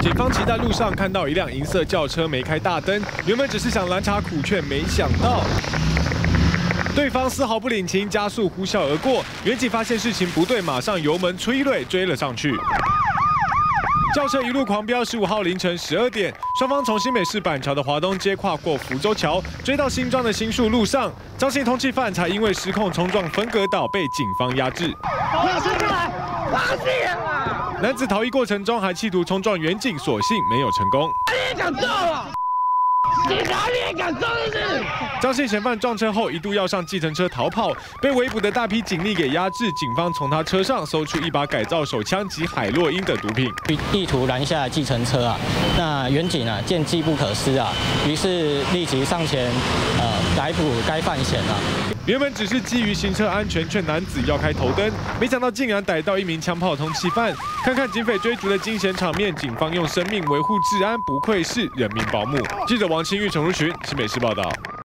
警方骑在路上看到一辆银色轿车没开大灯，原本只是想拦查苦劝，没想到对方丝毫不领情，加速呼啸而过。远警发现事情不对，马上油门催泪追了上去。轿车一路狂飙，十五号凌晨十二点，双方从新北市板桥的华东街跨过福州桥，追到新庄的新树路上，张姓通缉犯才因为失控冲撞分隔岛被警方压制。男子逃逸过程中还企图冲撞远景，所幸没有成功。警察你也敢撞是？张姓嫌犯撞车后一度要上计程车逃跑，被围捕的大批警力给压制。警方从他车上搜出一把改造手枪及海洛因等毒品，意图拦下计程车啊。那远警啊见机不可失啊，于是立即上前呃逮捕该犯嫌啊。原本只是基于行车安全劝男子要开头灯，没想到竟然逮到一名枪炮通缉犯。看看警匪追逐的惊险场面，警方用生命维护治安，不愧是人民保姆。记者王清玉、陈如群，新北市报道。